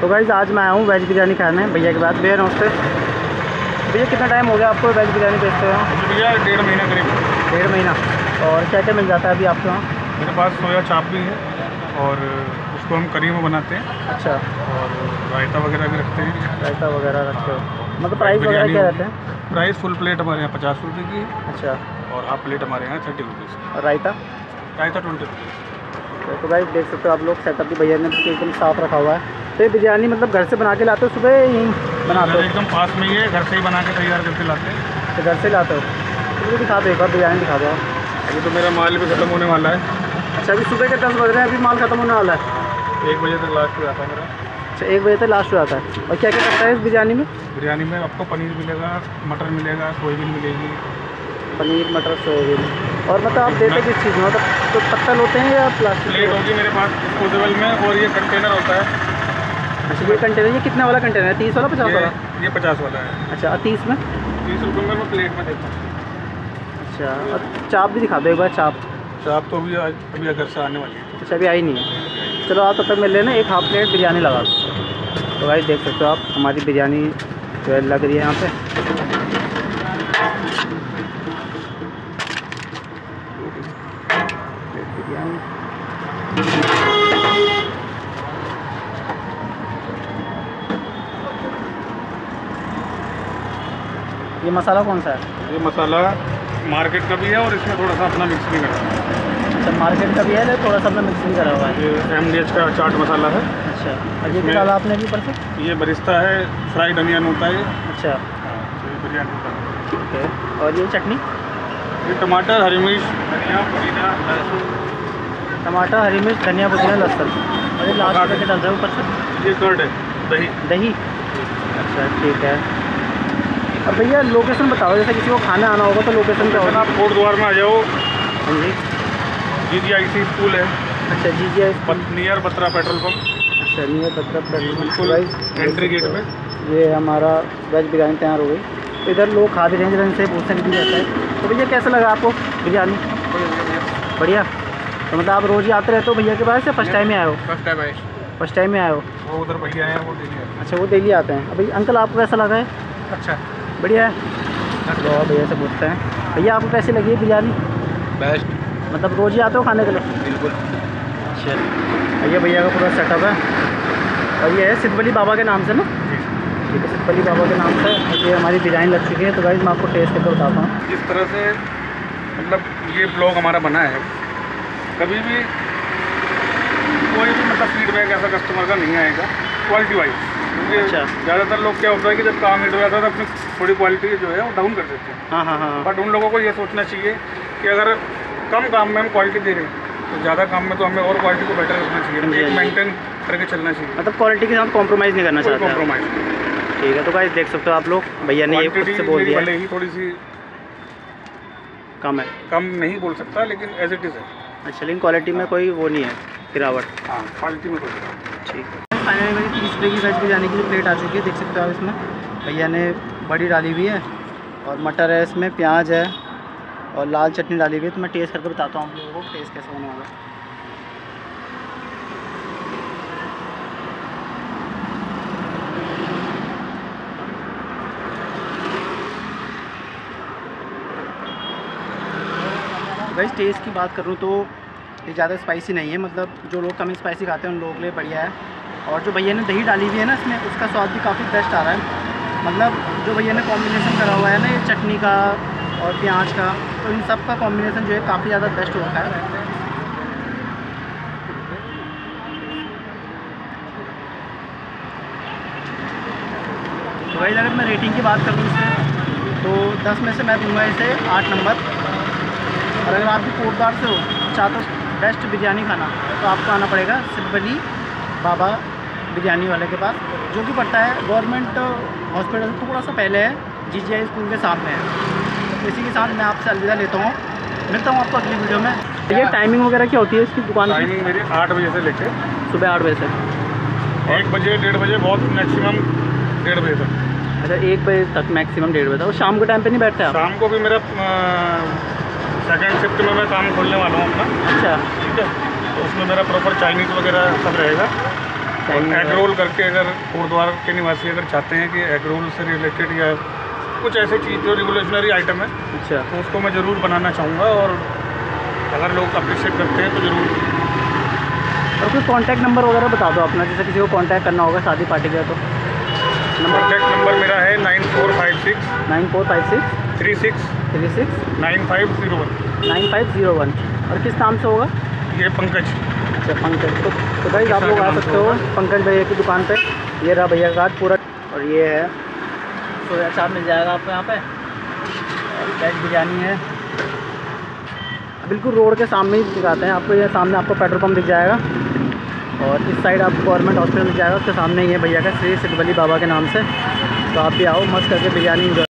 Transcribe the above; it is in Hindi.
तो गाइज़ आज मैं आया हूँ वेज बिरयानी खाने भैया के बाद भैया नमस्ते। भैया कितना टाइम हो गया आपको वेज बिरयानी बेचते हो भैया डेढ़ महीना करीब। डेढ़ महीना। और क्या क्या मिल जाता है अभी आपके वहाँ? मेरे पास सोया चाप भी है और उसको हम करी में बनाते हैं। अच्छा। और रायता वगैरह भी रखते हैं। रायता वगैरह रखते हो। मतलब प्राइस वगैरह क्या हो- रहते हैं? प्राइस फुल प्लेट हमारे यहाँ पचास रुपये की है। अच्छा। और हाफ़ प्लेट हमारे यहाँ थर्टी रुपीज़ और रायता? रायता ट्वेंटी रुपीज़ तो भाई देख सकते हो आप लोग सेटअप भी भैया ने एकदम साफ़ रखा हुआ है। तो ये बिरयानी मतलब घर से बना के लाते हो सुबह यहीं बनाते हो? एकदम पास में ही है घर से ही बना के तैयार करके लाते हैं। तो घर से लाते हो? तो दिखा दो एक बार बिरयानी दिखा दो अभी तो मेरा माल भी खत्म होने वाला है। अच्छा अभी सुबह के दस बज रहे हैं अभी माल खत्म होने वाला है। एक बजे तक लास्ट हो जाता है मेरा। अच्छा एक बजे तक लास्ट हो जाता है। और क्या क्या करता है इस बिरयानी में? बिरयानी में आपको पनीर मिलेगा मटर मिलेगा सोयाबीन मिलेगी। पनीर मटर सोयाबीन। और मतलब आप देते किस चीज़ में? मतलब तो पत्तल होते हैं या प्लास्टिक प्लेट होगी मेरे पास डिस्पोजेबल में और ये कंटेनर होता है। अच्छा ये कंटेनर ये कितने वाला कंटेनर है? तीस वाला पचास वाला? ये पचास वाला है। अच्छा और तीस में? तीस रुपये में मैं प्लेट में देता हूँ। अच्छा और चाप भी दिखा दो एक बार चाप। चाप तो अभी अभी घर से आने वाली है। अच्छा अभी आई नहीं है। चलो आप तब तक मिल लेना एक हाफ़ प्लेट बिरयानी लगा दो। तो भाई देख सकते हो आप हमारी बिरयानी जो है लग रही है यहाँ पे प्लेट बिरयानी ये मसाला कौन सा है? ये मसाला मार्केट का भी है और इसमें थोड़ा सा अपना मिक्स भी करा है। अच्छा मार्केट का भी है थोड़ा सा अपना मिक्सिंग करा हुआ है। ये एमडीएच का चाट मसाला है। अच्छा और ये डाला आपने भी ऊपर से ये बरिस्ता है फ्राइड अनियन होता है। अच्छा। ये बिरयानी होता है। ठीक है और ये चटनी? ये टमाटर हरी मिर्च। धनिया पुदीना लहसुन। टमाटर हरी मिर्च धनिया पुदीना लहसुन। और ये लास्ट में क्या डाल रहे ऊपर से? ये कर्ड है दही। दही? अच्छा ठीक है। अब भैया लोकेशन बताओ जैसे किसी को खाना आना होगा तो लोकेशन क्या होगा आप कोट द्वार में आ जाओ। हाँ जी। जी जी आई सी स्कूल है। अच्छा जी जी I near Batra petrol pump अच्छा नहीं मतलब बिल्कुल एंट्री गेट में ये हमारा वेज बिरयानी तैयार हो गई। तो इधर लोग खा भी रहे हैं जिधर से पूछते नहीं जाता है। तो भैया कैसा लगा आपको बिरयानी बढ़िया। तो मतलब आप रोज़ ही आते रहते हो भैया के पास या फ़र्स्ट टाइम में आए हो? फ़र्स्ट टाइम आए। फ़र्स्ट टाइम में आए हो? वो उधर भैया हैं वो डेली अच्छा वो डेली आते हैं। अभी अंकल आपको कैसा लगा है? अच्छा। बढ़िया है। तो भैया से पूछते हैं। भैया आपको कैसी लगी है बिरयानी? बेस्ट मतलब रोज़ ही आते हो खाने के लिए? बिल्कुल। अच्छा। भैया भैया का पूरा सेटअप है। और ये है सिद्धबली बाबा के नाम से ना? ठीक है सिद्धबली बाबा के नाम से। ये हमारी बिरयानी लग चुकी है। तो गाइज़ मैं आपको टेस्ट करके बताता हूँ। जिस तरह से मतलब ये ब्लॉग हमारा बना है कभी भी कोई भी मतलब फीडबैक ऐसा कस्टमर का नहीं आएगा क्वालिटी वाइज अच्छा। ज़्यादातर लोग क्या होता है कि जब काम हिट हो जाता है तो अपनी थोड़ी क्वालिटी जो है वो डाउन कर देते हैं। हाँ हाँ हाँ। बट उन लोगों को ये सोचना चाहिए कि अगर कम काम में हम क्वालिटी दे रहे हैं तो ज़्यादा काम में तो हमें और क्वालिटी को बेटर रखना हाँ चाहिए हाँ एक मेंटेन करके चलना चाहिए। मतलब क्वालिटी के साथ कॉम्प्रोमाइज़ नहीं करना चाहिए कॉम्प्रोमाइज़ ठीक है तो गाइज़ देख सकते हो आप लोग भैया ने ये खुद से बोल दिया। भले ही थोड़ी सी कम है। कम नहीं बोल सकता लेकिन एज इट इज़ है। अच्छा लेकिन क्वालिटी में कोई वो नहीं है गिरावट। हाँ क्वालिटी में कोई ठीक है। फाइनली मेरी तीस रुपये की वेज बिरयानी के लिए प्लेट आ चुकी है, देख सकते हो आप इसमें। भैया ने बड़ी डाली हुई है और मटर है, इसमें प्याज है और लाल चटनी डाली हुई है। तो मैं टेस्ट करके बताता हूँ आप लोगों को टेस्ट कैसे होने वाला वैसे टेस्ट की बात करूँ तो ये ज़्यादा स्पाइसी नहीं है मतलब जो लोग कम स्पाइसी खाते हैं उन लोगों के लिए बढ़िया है। और जो भैया ने दही डाली हुई है ना इसमें, उसका स्वाद भी काफ़ी बेस्ट आ रहा है। मतलब जो भैया ने कॉम्बिनेशन करा हुआ है ना, ये चटनी का और प्याज का तो इन सब का कॉम्बिनेशन जो है काफ़ी ज़्यादा बेस्ट हो रखा है। तो भाई, अगर मैं रेटिंग की बात करूँ इसमें तो 10 में से मैं दूँगा इसे आठ नंबर। और अगर आप भी कोटबार से हो चाहते हो बेस्ट बिरयानी खाना तो आपको आना पड़ेगा सिद्धबली बाबा बिरयानी वाले के पास जो कि पड़ता है गवर्नमेंट हॉस्पिटल से थोड़ा सा पहले है जी जी आई स्कूल के सामने है। तो इसी के साथ मैं आपसे अलविदा लेता हूँ। मिलता हूँ आपको अगली वीडियो में। ये टाइमिंग वगैरह क्या होती है इसकी दुकान की? टाइमिंग मेरी आठ बजे से लेके सुबह आठ बजे से एक बजे डेढ़ बजे बहुत मैक्सिमम डेढ़ बजे तक। अच्छा एक बजे तक मैक्सिमम डेढ़ बजे तक। और शाम के टाइम पे नहीं बैठते आप? शाम को भी मेरा सेकंड शिफ्ट में मैं काम खोलने वाला हूँ अपना। अच्छा। ठीक है? तो उसमें मेरा प्रॉपर चाइनीज़ वगैरह सब रहेगा। चाइनीज़ एग रोल करके अगर कोटद्वार के निवासी अगर चाहते हैं कि एग रोल से रिलेटेड या कुछ ऐसी चीज़ जो रिवोल्यूशनरी आइटम है अच्छा। तो उसको मैं ज़रूर बनाना चाहूँगा और अगर लोग अप्रिशिएट करते हैं तो ज़रूर। और कोई कॉन्टैक्ट नंबर वगैरह बता दो अपना जैसे किसी को कॉन्टैक्ट करना होगा शादी पार्टी का तो। नंबर कॉन्टैक्ट नंबर मेरा है nine four five six nine four five six three six three six nine five zero one nine five zero one और किस नाम से होगा? ये पंकज। अच्छा पंकज। तो तो भाई आप लोग आ सकते हो पंकज भैया की दुकान पे। ये रहा भैया का पूरा। और ये है। सोया चाप मिल जाएगा आपको यहाँ पे। वेज बिरयानी है। बिल्कुल रोड के सामने ही दिखाते हैं आपको। ये सामने आपको पेट्रोल पम्प दिख जाएगा। और इस साइड आपको गवर्नमेंट हॉस्पिटल दिख जाएगा। उसके सामने ही है भैया का श्री सिद्धबली बाबा के नाम से। तो आप भी आओ मस्त करके बिरयानी